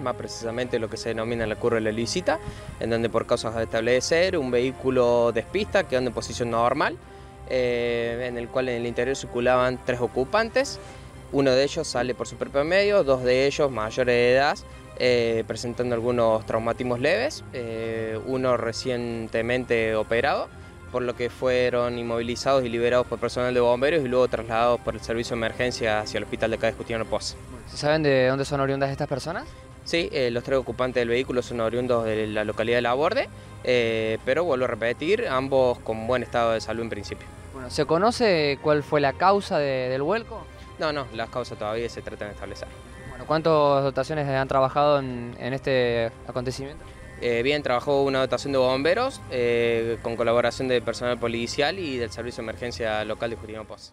más precisamente lo que se denomina la curva de la licita, en donde por causas de establecer un vehículo despista quedando en posición normal, eh, en el cual en el interior circulaban tres ocupantes, uno de ellos sale por su propio medio, dos de ellos mayores de edad, eh, presentando algunos traumatismos leves, eh, uno recientemente operado, por lo que fueron inmovilizados y liberados por personal de bomberos y luego trasladados por el servicio de emergencia hacia el hospital de acá de Justiniano Pos. ¿Se saben de dónde son oriundas estas personas? Sí, eh, los tres ocupantes del vehículo son oriundos de la localidad de La Borde, eh, pero vuelvo a repetir, ambos con buen estado de salud en principio. Bueno, ¿se conoce cuál fue la causa de- del vuelco? No, no, las causas todavía se tratan de establecer. Bueno, ¿cuántas dotaciones han trabajado en, en este acontecimiento? Eh, bien, trabajó una dotación de bomberos con colaboración del personal policial y del servicio de emergencia local de Justiniano Pos.